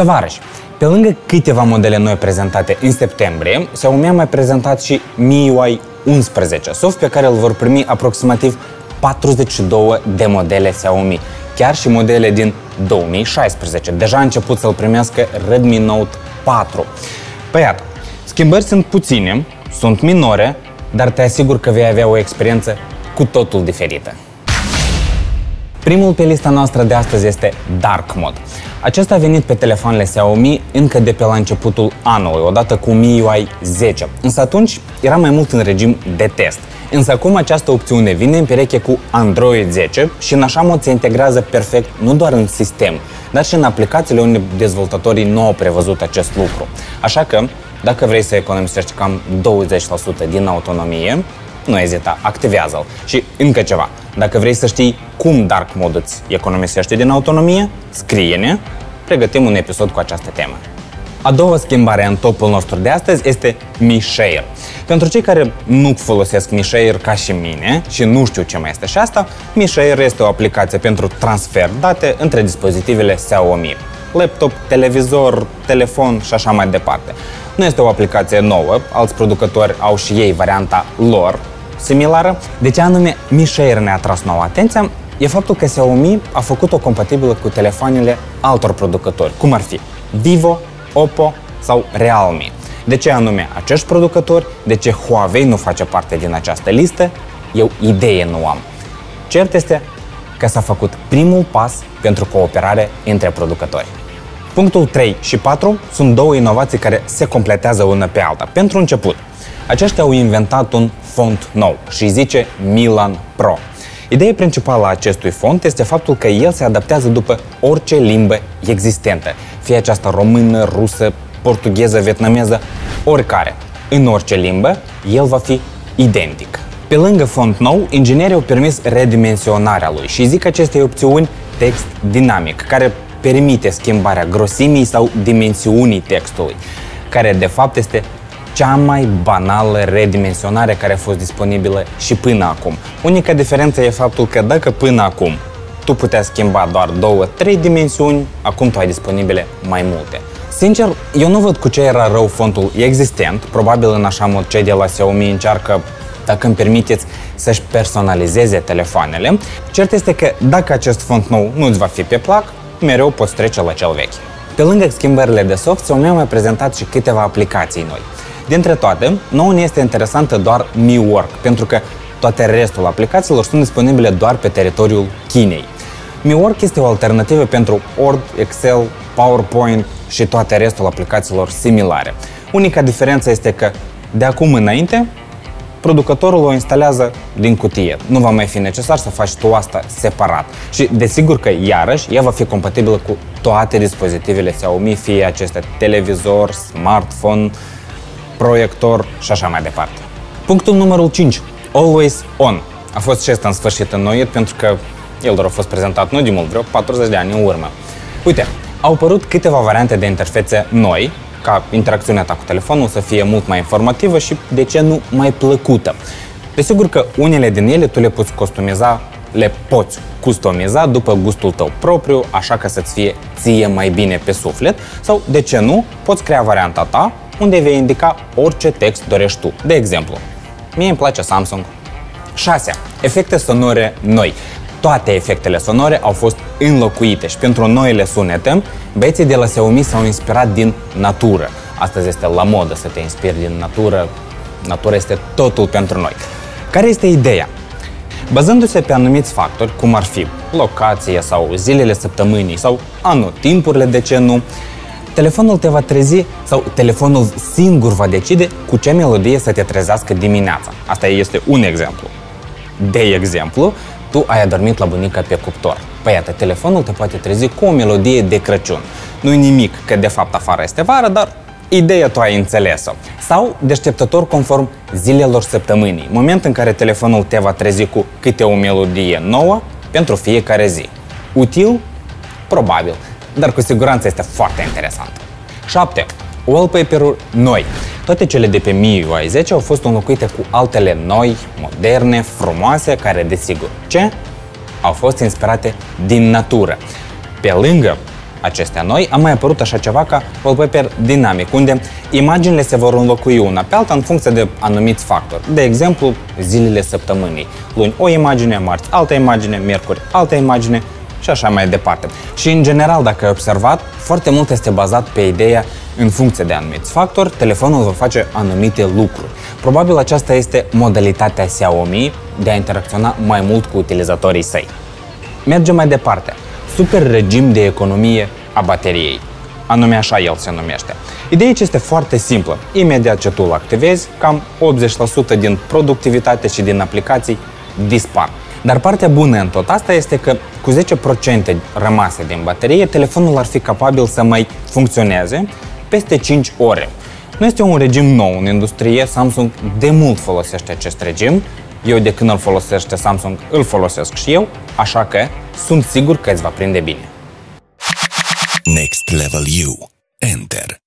Tovarăși, pe lângă câteva modele noi prezentate în septembrie, Xiaomi a mai prezentat și MIUI 11, soft pe care îl vor primi aproximativ 42 de modele Xiaomi, chiar și modele din 2016. Deja a început să-l primească Redmi Note 4. Păi iată, schimbări sunt puține, sunt minore, dar te asigur că vei avea o experiență cu totul diferită. Primul pe lista noastră de astăzi este Dark Mode. Acesta a venit pe telefoanele Xiaomi încă de pe la începutul anului, odată cu MIUI 10, însă atunci era mai mult în regim de test. Însă acum această opțiune vine în pereche cu Android 10 și în așa mod se integrează perfect nu doar în sistem, dar și în aplicațiile unde dezvoltatorii nu au prevăzut acest lucru. Așa că, dacă vrei să economisești cam 20% din autonomie, nu ezita, activează-l. Și încă ceva, dacă vrei să știi cum Dark Mode îți economisește din autonomie, scrie-ne, pregătim un episod cu această temă. A doua schimbare în topul nostru de astăzi este Mi Share. Pentru cei care nu folosesc Mi Share ca și mine și nu știu ce mai este și asta, Mi Share este o aplicație pentru transfer date între dispozitivele Xiaomi. Laptop, televizor, telefon și așa mai departe. Nu este o aplicație nouă, alți producători au și ei varianta lor similară. De ce anume Mi Share ne-a atras nouă atenția? E faptul că Xiaomi a făcut-o compatibilă cu telefoanele altor producători, cum ar fi Vivo, Oppo sau Realme. De ce anume acești producători? De ce Huawei nu face parte din această listă? Eu idee nu am. Cert este că s-a făcut primul pas pentru cooperare între producători. Punctul 3 și 4 sunt două inovații care se completează una pe alta. Pentru început, aceștia au inventat un font nou și zice Milan Pro. Ideea principală a acestui font este faptul că el se adaptează după orice limbă existentă, fie aceasta română, rusă, portugheză, vietnameză, oricare. În orice limbă, el va fi identic. Pe lângă font nou, inginerii au permis redimensionarea lui și zic aceste opțiuni text dinamic, care permite schimbarea grosimii sau dimensiunii textului, care de fapt este cea mai banală redimensionare care a fost disponibilă și până acum. Unica diferență e faptul că dacă până acum tu puteai schimba doar două, trei dimensiuni, acum tu ai disponibile mai multe. Sincer, eu nu văd cu ce era rău fontul existent, probabil în așa mod cei de la Xiaomi încearcă dacă îmi permiteți să-și personalizeze telefoanele. Cert este că dacă acest font nou nu-ți va fi pe plac, mereu poți trece la cel vechi. Pe lângă schimbările de soft, Xiaomi a mai prezentat și câteva aplicații noi. Dintre toate, nouă ne este interesantă doar Mi Work, pentru că toate restul aplicațiilor sunt disponibile doar pe teritoriul Chinei. Mi Work este o alternativă pentru Word, Excel, PowerPoint și toate restul aplicațiilor similare. Unica diferență este că de acum înainte producătorul o instalează din cutie. Nu va mai fi necesar să faci tu asta separat. Și desigur că, iarăși, ea va fi compatibilă cu toate dispozitivele Xiaomi, fie aceste televizor, smartphone, proiector și așa mai departe. Punctul numărul 5. Always On. A fost și ăsta în sfârșit înnoit pentru că el doar a fost prezentat nu de mult, vreo 40 de ani în urmă. Uite, au apărut câteva variante de interfețe noi, ca interacțiunea ta cu telefonul să fie mult mai informativă și, de ce nu, mai plăcută. Desigur că unele din ele tu le poți customiza, le poți customiza după gustul tău propriu, așa că să-ți fie ție mai bine pe suflet, sau, de ce nu, poți crea varianta ta unde vei indica orice text dorești tu. De exemplu, mie îmi place Samsung. 6. Efecte sonore noi. Toate efectele sonore au fost înlocuite și pentru noile sunete, băieții de la Xiaomi s-au inspirat din natură. Astăzi este la modă să te inspiri din natură. Natura este totul pentru noi. Care este ideea? Bazându-se pe anumiți factori, cum ar fi locație sau zilele săptămânii sau anotimpurile, de ce nu, telefonul te va trezi sau telefonul singur va decide cu ce melodie să te trezească dimineața. Asta este un exemplu. De exemplu, tu ai adormit la bunica pe cuptor. Păi iată, telefonul te poate trezi cu o melodie de Crăciun. Nu-i nimic, că de fapt afară este vară, dar ideea tu ai înțeles-o. Sau deșteptător conform zilelor săptămânii, moment în care telefonul te va trezi cu câte o melodie nouă pentru fiecare zi. Util? Probabil, dar cu siguranță este foarte interesant. 7. Wallpaper-uri noi. Toate cele de pe MIUI 10 au fost înlocuite cu altele noi, moderne, frumoase, care, desigur, ce? Au fost inspirate din natură. Pe lângă acestea noi, a mai apărut așa ceva ca wallpaper dinamic, unde imaginile se vor înlocui una pe alta în funcție de anumiți factori. De exemplu, zilele săptămânii. Luni o imagine, marți altă imagine, miercuri altă imagine și așa mai departe. Și în general, dacă ai observat, foarte mult este bazat pe ideea în funcție de anumiți factori, telefonul va face anumite lucruri. Probabil aceasta este modalitatea Xiaomi de a interacționa mai mult cu utilizatorii săi. Mergem mai departe. Super regim de economie a bateriei. Anume așa el se numește. Ideea ce este foarte simplă. Imediat ce tu îl activezi, cam 80% din productivitate și din aplicații dispar. Dar partea bună în tot asta este că cu 10% rămase din baterie, telefonul ar fi capabil să mai funcționeze peste 5 ore. Nu este un regim nou în industrie, Samsung de mult folosește acest regim. Eu de când îl folosește Samsung, îl folosesc și eu, așa că sunt sigur că îți va prinde bine. Next Level U. Enter.